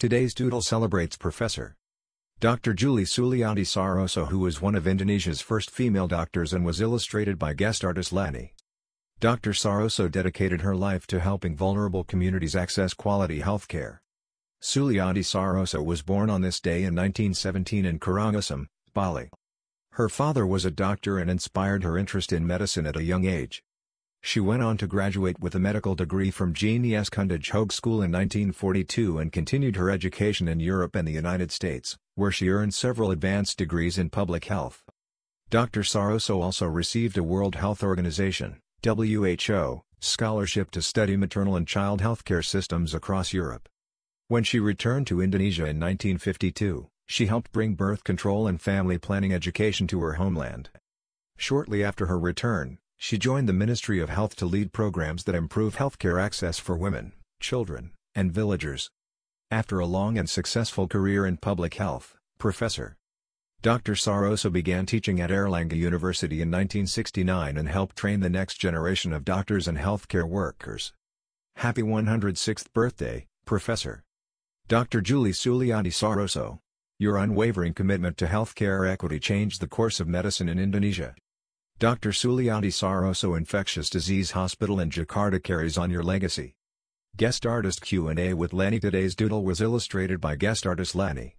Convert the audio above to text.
Today's doodle celebrates Professor Dr. Julie Sulianti Saroso who was one of Indonesia's first female doctors and was illustrated by guest artist Lani. Dr. Saroso dedicated her life to helping vulnerable communities access quality healthcare. Sulianti Saroso was born on this day in 1917 in Karangasem, Bali. Her father was a doctor and inspired her interest in medicine at a young age. She went on to graduate with a medical degree from Geneeskundige Hoge School in 1942 and continued her education in Europe and the United States, where she earned several advanced degrees in public health. Dr. Saroso also received a World Health Organization WHO, scholarship to study maternal and child healthcare systems across Europe. When she returned to Indonesia in 1952, she helped bring birth control and family planning education to her homeland. Shortly after her return, she joined the Ministry of Health to lead programs that improve healthcare access for women, children, and villagers. After a long and successful career in public health, Professor Dr. Saroso began teaching at Airlangga University in 1969 and helped train the next generation of doctors and healthcare workers. Happy 106th birthday, Professor Dr. Julie Sulianti Saroso. Your unwavering commitment to healthcare equity changed the course of medicine in Indonesia. Dr. Sulianti Saroso Infectious Disease Hospital in Jakarta carries on your legacy. Guest artist Q&A with Lani Today's doodle was illustrated by guest artist Lani.